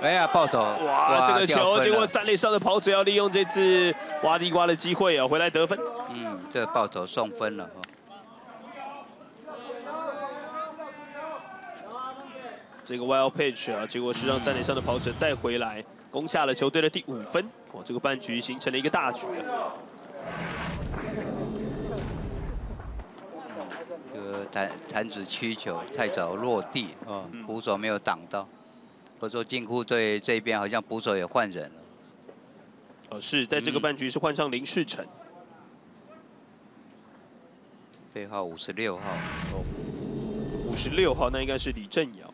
哎呀，爆头！哇，这个球结果三垒上的跑者要利用这次挖地瓜的机会啊，回来得分。嗯，这个爆头送分了。这个 wild pitch 啊，结果是让三垒上的跑者再回来攻下了球队的第五分。哇，这个半局形成了一个大局啊。这个弹弹指曲球太早落地啊，捕手没有挡到。或者说金库队这边好像捕手也换人了。哦，是在这个半局是换上林世成。背号五十六号。五十六号那应该是李正尧。